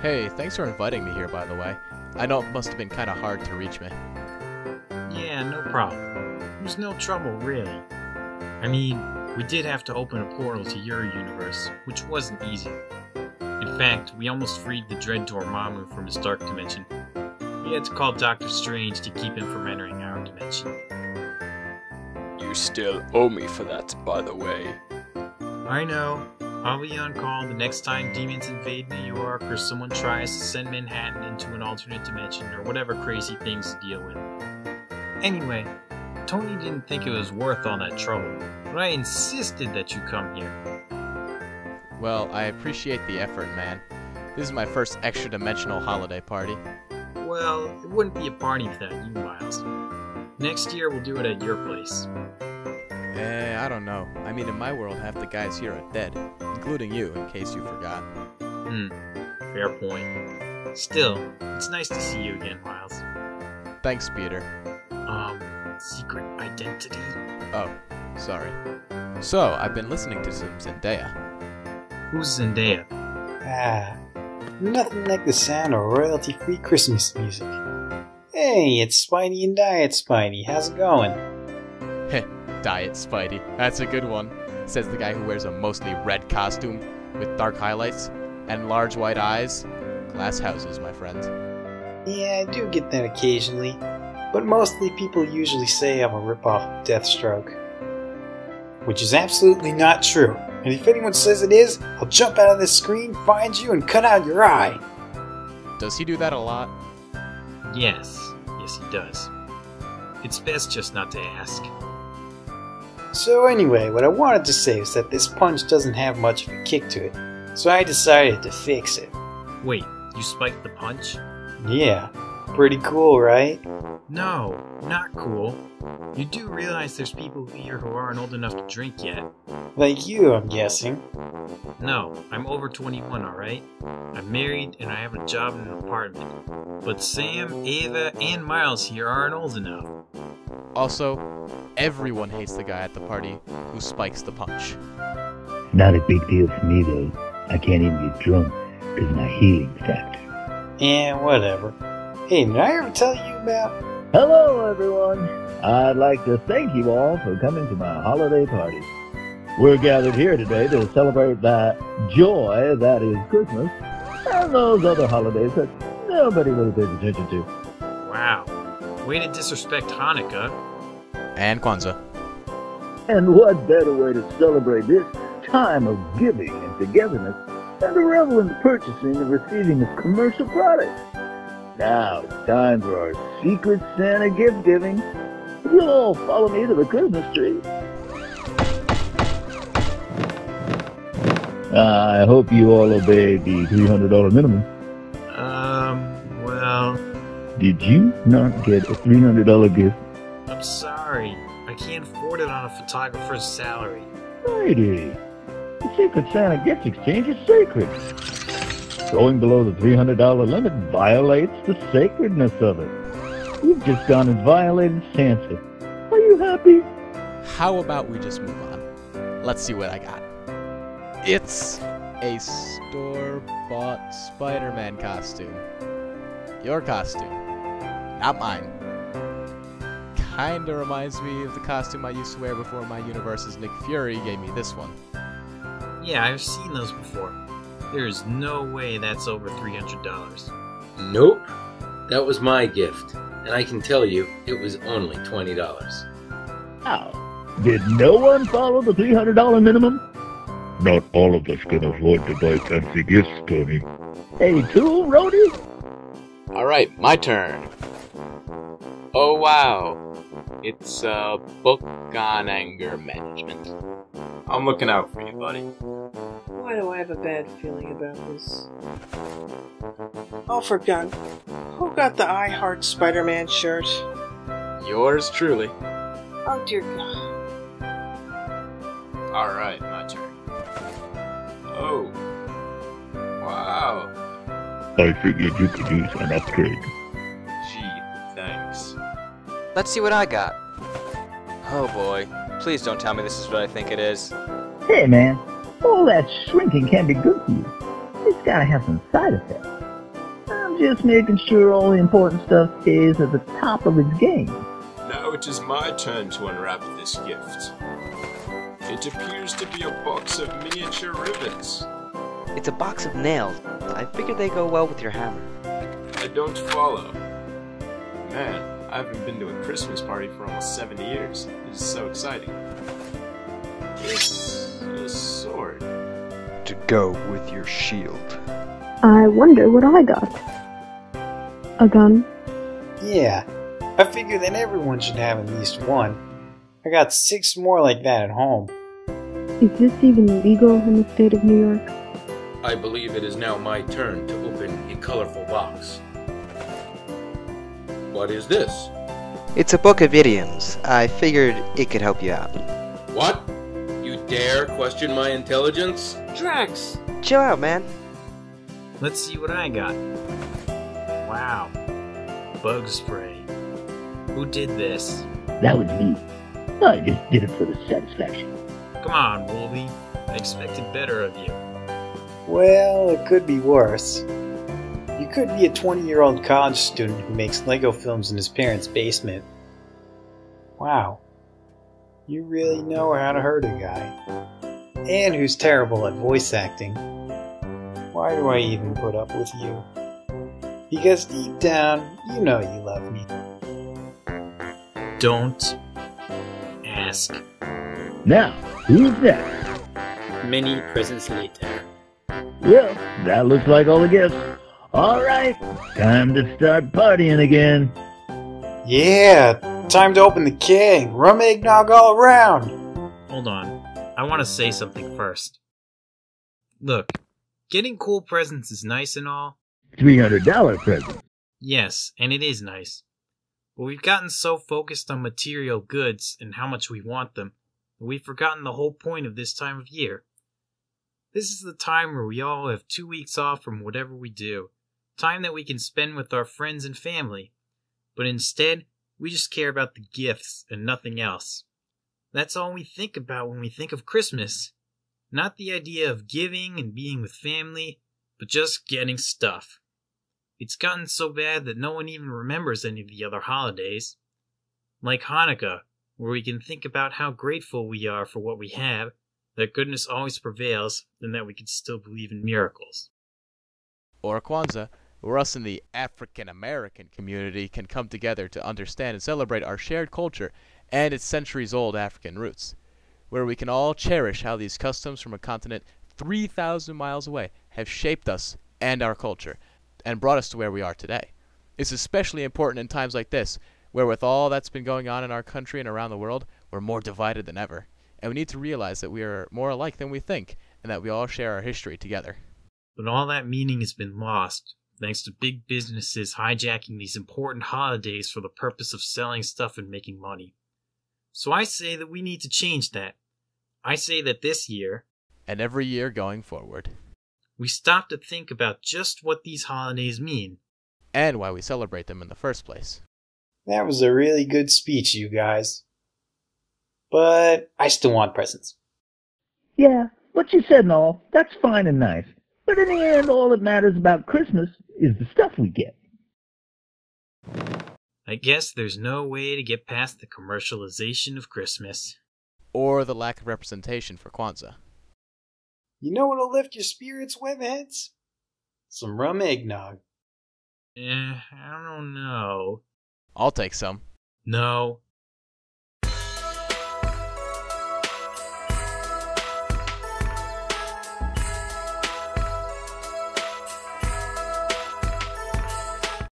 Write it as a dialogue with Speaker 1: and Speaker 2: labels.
Speaker 1: Hey, thanks for inviting me here, by the way. I know it must have been kind of hard to reach me.
Speaker 2: Yeah, no problem. There's no trouble, really. I mean, we did have to open a portal to your universe, which wasn't easy. In fact, we almost freed the Dread Dormammu from his dark dimension. We had to call Doctor Strange to keep him from entering our dimension.
Speaker 3: You still owe me for that, by the way.
Speaker 2: I know. I'll be on call the next time demons invade New York or someone tries to send Manhattan into an alternate dimension or whatever crazy things to deal with. Anyway, Tony didn't think it was worth all that trouble, but I insisted that you come here.
Speaker 1: Well, I appreciate the effort, man. This is my first extra dimensional holiday party.
Speaker 2: Well, it wouldn't be a party without you, Miles. Next year we'll do it at your place.
Speaker 1: Eh, I don't know. I mean, in my world, half the guys here are dead, including you, in case you forgot.
Speaker 2: Hmm, fair point. Still, it's nice to see you again, Miles.
Speaker 1: Thanks, Peter.
Speaker 2: Um, secret identity?
Speaker 1: Oh, sorry. So, I've been listening to some Zendaya.
Speaker 2: Who's Zendaya?
Speaker 4: Ah, nothing like the sound of royalty free Christmas music. Hey, it's Spidey and Diet Spidey. How's it going?
Speaker 1: Heh, Diet Spidey. That's a good one. Says the guy who wears a mostly red costume with dark highlights and large white eyes. Glass houses, my friend.
Speaker 4: Yeah, I do get that occasionally, but mostly people usually say I'm a ripoff of Deathstroke. Which is absolutely not true. And if anyone says it is, I'll jump out of this screen, find you, and cut out your eye.
Speaker 1: Does he do that a lot?
Speaker 2: Yes, yes he does. It's best just not to ask.
Speaker 4: So anyway, what I wanted to say is that this punch doesn't have much of a kick to it, so I decided to fix it.
Speaker 2: Wait, you spiked the punch?
Speaker 4: Yeah, pretty cool, right?
Speaker 2: No, not cool. You do realize there's people here who aren't old enough to drink yet.
Speaker 4: Like you, I'm guessing.
Speaker 2: No, I'm over 21, alright? I'm married and I have a job in an apartment. But Sam, Ava, and Miles here aren't old enough.
Speaker 1: Also, everyone hates the guy at the party who spikes the punch.
Speaker 5: Not a big deal for me though. I can't even get drunk because of my healing factor.
Speaker 4: Yeah, whatever. Hey, did I ever tell you about?
Speaker 5: Hello everyone! I'd like to thank you all for coming to my holiday party. We're gathered here today to celebrate that joy that is Christmas and those other holidays that nobody really pays attention to.
Speaker 2: Wow. Way to disrespect Hanukkah.
Speaker 1: And Kwanzaa.
Speaker 5: And what better way to celebrate this time of giving and togetherness than to revel in the purchasing and receiving of commercial products? Now it's time for our secret Santa gift giving. You'll all follow me to the Christmas tree. I hope you all obey the $300 minimum.
Speaker 2: Um, well,
Speaker 5: Did you not get a $300 gift?
Speaker 2: I'm sorry. I can't afford it on a photographer's salary.
Speaker 5: Lady, the Secret Santa gift exchange is sacred. Going below the $300 limit violates the sacredness of it. You've just gone and violated Santa. Are you happy?
Speaker 1: How about we just move on? Let's see what I got. It's a store bought Spider Man costume. Your costume, not mine. Kinda reminds me of the costume I used to wear before my universe's Nick Fury gave me this one.
Speaker 2: Yeah, I've seen those before. There's no way that's over $300.
Speaker 6: Nope. That was my gift. And I can tell you, it was only $20.
Speaker 5: How? Oh. Did no one follow the $300 minimum? Not all of us can afford to buy fancy gifts, Tony. Hey, Tool, Rhodey?
Speaker 3: Alright, my turn. Oh wow. It's a book on anger management.
Speaker 6: I'm looking out for you, buddy.
Speaker 7: Why do I have a bad feeling about this? Oh, for gun. Who got the I Heart Spider Man shirt?
Speaker 3: Yours truly.
Speaker 7: Oh, dear God.
Speaker 6: Alright, my turn. Oh. Wow.
Speaker 5: I figured you could use an upgrade.
Speaker 6: Gee, thanks.
Speaker 8: Let's see what I got. Oh boy. Please don't tell me this is what I think it is.
Speaker 5: Hey, man. All that shrinking can be good for you. It's gotta have some side effects. I'm just making sure all the important stuff stays at the top of its game.
Speaker 3: Now it is my turn to unwrap this gift. It appears to be a box of miniature ribbons.
Speaker 9: It's a box of nails. I figured they go well with your hammer.
Speaker 3: I don't follow. Man, I haven't been to a Christmas party for almost 70 years. This is so exciting. This a sword.
Speaker 10: To go with your shield.
Speaker 11: I wonder what I got. A gun.
Speaker 4: Yeah, I figure that everyone should have at least one. I got six more like that at home.
Speaker 11: Is this even legal in the state of New York?
Speaker 6: I believe it is now my turn to open a colorful box. What is this?
Speaker 9: It's a book of idioms. I figured it could help you out.
Speaker 6: What? You dare question my intelligence?
Speaker 7: Drax!
Speaker 9: Chill out, man.
Speaker 2: Let's see what I got. Wow. Bug spray. Who did this?
Speaker 5: That was me. I just did it for the satisfaction.
Speaker 2: Come on, Wolvie. I expected better of you.
Speaker 4: Well, it could be worse. You could be a 20 year old college student who makes Lego films in his parents' basement. Wow. You really know how to hurt a guy. And who's terrible at voice acting. Why do I even put up with you? Because deep down, you know you love me.
Speaker 2: Don't ask.
Speaker 5: Now, who's that?
Speaker 12: Many presents later.
Speaker 5: Well, that looks like all the gifts. All right, time to start partying again.
Speaker 4: Yeah, time to open the keg. Rum eggnog all around.
Speaker 2: Hold on. I want to say something first. Look, getting cool presents is nice and all.
Speaker 5: $300 present.
Speaker 2: Yes, and it is nice. But we've gotten so focused on material goods and how much we want them that we've forgotten the whole point of this time of year. This is the time where we all have two weeks off from whatever we do, time that we can spend with our friends and family. But instead, we just care about the gifts and nothing else. That's all we think about when we think of Christmas. Not the idea of giving and being with family, but just getting stuff. It's gotten so bad that no one even remembers any of the other holidays. Like Hanukkah, where we can think about how grateful we are for what we have, that goodness always prevails, and that we can still believe in miracles.
Speaker 1: Or Kwanzaa, where us in the African American community can come together to understand and celebrate our shared culture and its centuries old African roots, where we can all cherish how these customs from a continent 3,000 miles away have shaped us and our culture and brought us to where we are today. It's especially important in times like this, where with all that's been going on in our country and around the world, we're more divided than ever. And we need to realize that we are more alike than we think, and that we all share our history together.
Speaker 2: But all that meaning has been lost, thanks to big businesses hijacking these important holidays for the purpose of selling stuff and making money. So I say that we need to change that. I say that this year,
Speaker 1: and every year going forward,
Speaker 2: we stop to think about just what these holidays mean.
Speaker 1: And why we celebrate them in the first place.
Speaker 4: That was a really good speech, you guys. But I still want presents.
Speaker 5: Yeah, what you said and all, that's fine and nice. But in the end, all that matters about Christmas is the stuff we get.
Speaker 2: I guess there's no way to get past the commercialization of Christmas.
Speaker 1: Or the lack of representation for Kwanzaa.
Speaker 4: You know what'll lift your spirits, webheads? Some rum eggnog.
Speaker 2: Eh, I don't know.
Speaker 1: I'll take some.
Speaker 2: No,